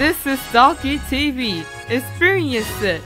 This is Doggy TV. Experience it.